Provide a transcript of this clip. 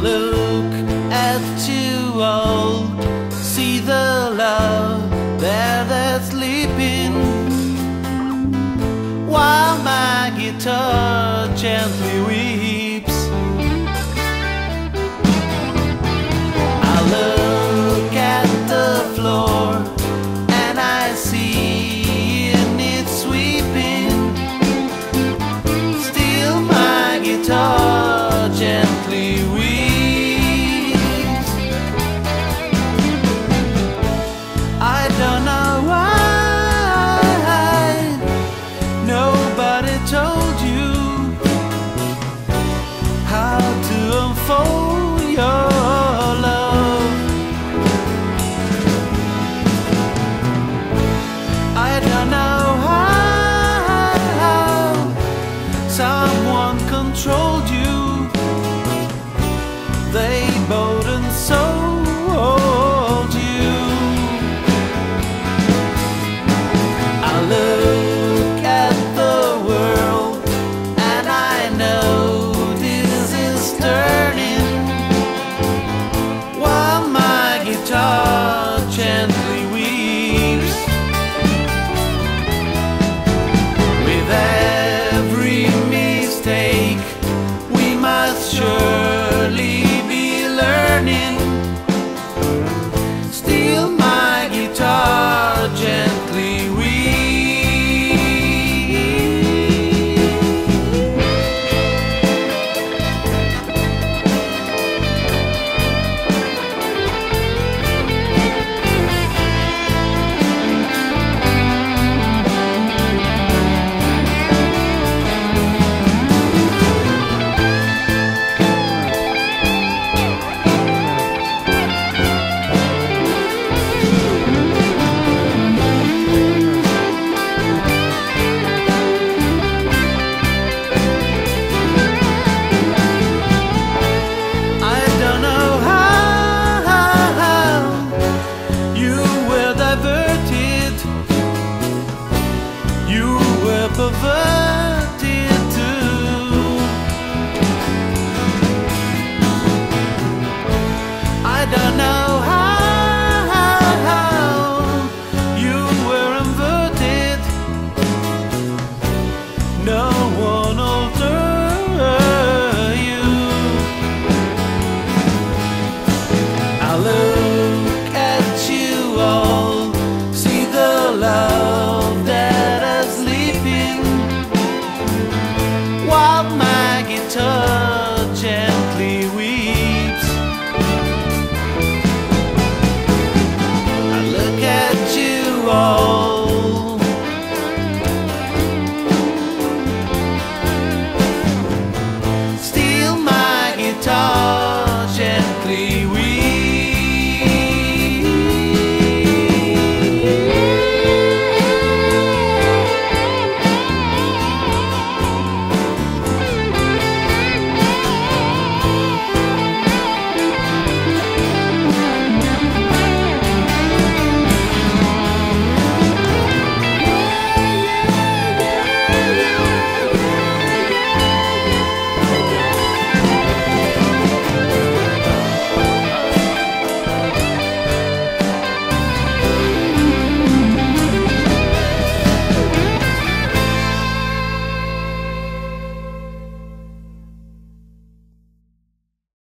look at you all, see the love there that's sleeping, while my guitar gently weeps. Nobody told you. How to unfold treasure. perverted too. I don't know how you were inverted. No. touch.